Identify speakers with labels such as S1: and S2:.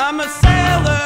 S1: I'm a sailor.